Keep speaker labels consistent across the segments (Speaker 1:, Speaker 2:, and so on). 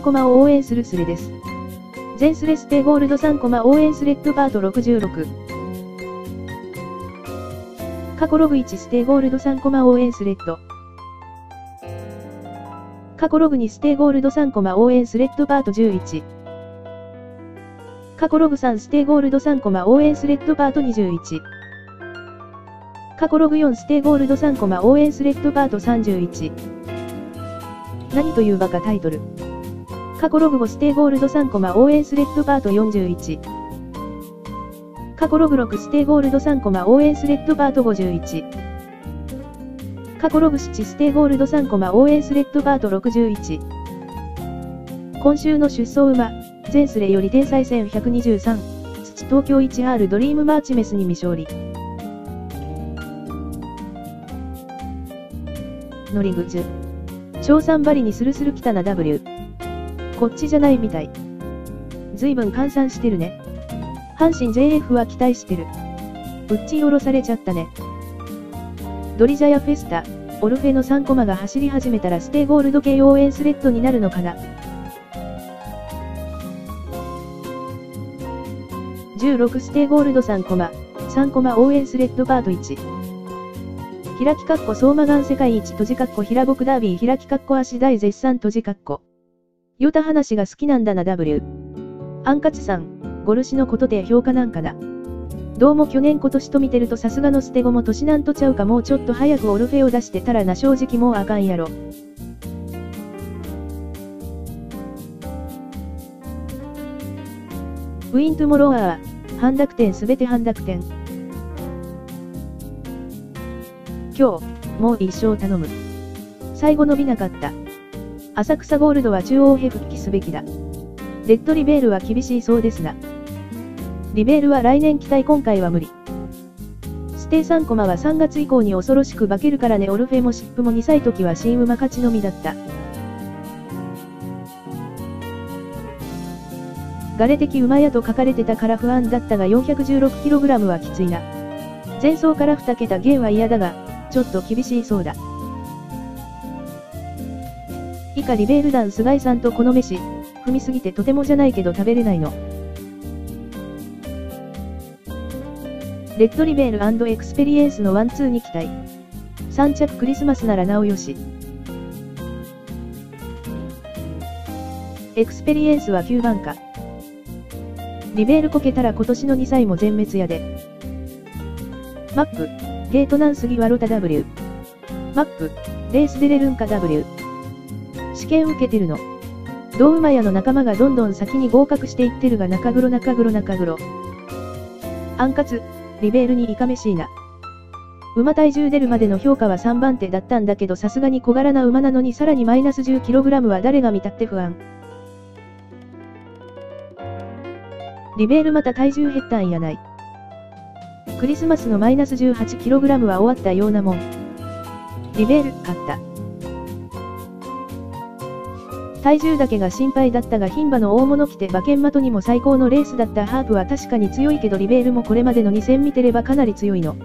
Speaker 1: 産駒を応援するスレです。前スレステイゴールド産駒応援スレッドパート66。過去ログ1ステイゴールド産駒応援スレッド。過去ログ2ステイゴールド産駒応援スレッドパート11。過去ログ3ステイゴールド産駒応援スレッドパート21。過去ログ4ステイゴールド産駒応援スレッドパート31。何というバカタイトル。過去ログ5ステーゴールド3コマ応援スレッドパート41。過去ログ6ステーゴールド3コマ応援スレッドパート51。過去ログ7ステーゴールド3コマ応援スレッドパート61。今週の出走馬、全スレより天才戦123、土東京 1R ドリームマーチメスに未勝利。乗り口。賞賛張りにスルスル来たな W。こっちじゃないみたい。ずいぶん換算してるね。阪神 JF は期待してる。うっち下ろされちゃったね。ドリジャヤフェスタ、オルフェの3コマが走り始めたらステーゴールド系応援スレッドになるのかな。16ステーゴールド3コマ、3コマ応援スレッドパート1。開きかっこ相馬岩世界一閉じかっこ平僕ダービー開きかっこ足大絶賛閉じかっこ。ヨタ話が好きなんだな W。アンカツさん、ゴルシのことで評価なんかな。どうも去年今年と見てるとさすがの捨て子も年なんとちゃうかもうちょっと早くオルフェを出してたらな正直もうあかんやろ。ウィントゥモロアー、半濁点すべて半濁点。今日、もう一生頼む。最後伸びなかった。浅草ゴールドは中央へ復帰すべきだ。レッドリベールは厳しいそうですな。リベールは来年期待今回は無理。ステイ3コマは3月以降に恐ろしく化けるからねオルフェもシップも2歳時は新馬勝ちのみだった。ガレ的馬屋と書かれてたから不安だったが 416kg はきついな。前走から2桁ゲーは嫌だが、ちょっと厳しいそうだ。以下リベール団菅井さんとこの飯、踏みすぎてとてもじゃないけど食べれないの。レッドリベールエクスペリエンスのワンツーに期待。3着クリスマスならなおよし。エクスペリエンスは9番か。リベールこけたら今年の2歳も全滅やで。マップ、ゲートナン杉ワロタ W。マップ、レース出れるんか W。試験受けてるの。胴馬屋の仲間がどんどん先に合格していってるが中黒中黒中黒。アンカツ、リベールにいかめしいな。馬体重出るまでの評価は3番手だったんだけどさすがに小柄な馬なのにさらにマイナス 10kg は誰が見たって不安。リベールまた体重減ったんやない。クリスマスのマイナス 18kg は終わったようなもん。リベール、勝った。体重だけが心配だったが牝馬の大物来て馬券的にも最高のレースだったハープは確かに強いけどリベールもこれまでの2戦見てればかなり強いの。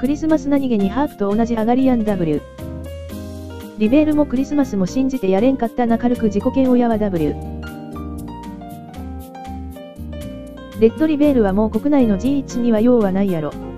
Speaker 1: クリスマス何気にハープと同じアガリアン W。リベールもクリスマスも信じてやれんかったな軽く自己嫌親は W。レッドリベールはもう国内の G1 には用はないやろ。